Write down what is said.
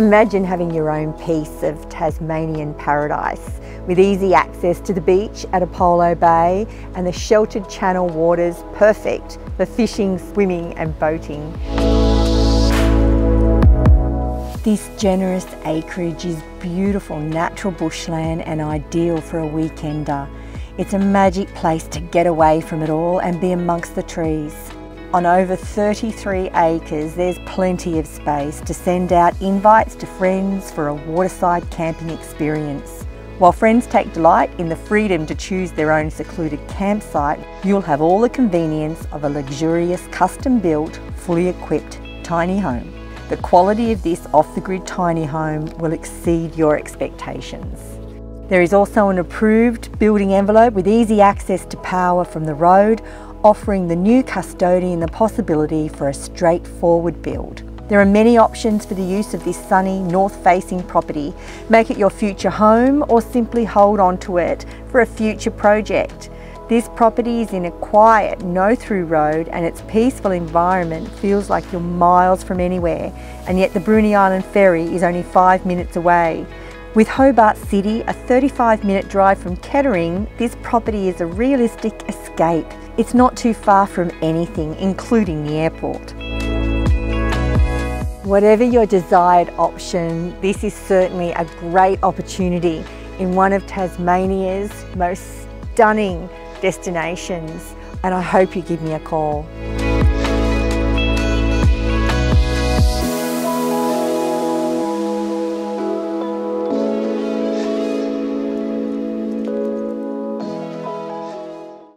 Imagine having your own piece of Tasmanian paradise with easy access to the beach at Apollo Bay and the sheltered channel waters perfect for fishing, swimming and boating. This generous acreage is beautiful natural bushland and ideal for a weekender. It's a magic place to get away from it all and be amongst the trees. On over 33 acres, there's plenty of space to send out invites to friends for a waterside camping experience. While friends take delight in the freedom to choose their own secluded campsite, you'll have all the convenience of a luxurious, custom-built, fully equipped tiny home. The quality of this off-the-grid tiny home will exceed your expectations. There is also an approved building envelope with easy access to power from the road, offering the new custodian the possibility for a straightforward build. There are many options for the use of this sunny, north-facing property. Make it your future home or simply hold on to it for a future project. This property is in a quiet, no-through road and its peaceful environment feels like you're miles from anywhere and yet the Bruny Island Ferry is only five minutes away. With Hobart City, a 35 minute drive from Kettering, this property is a realistic escape. It's not too far from anything, including the airport. Whatever your desired option, this is certainly a great opportunity in one of Tasmania's most stunning destinations and I hope you give me a call.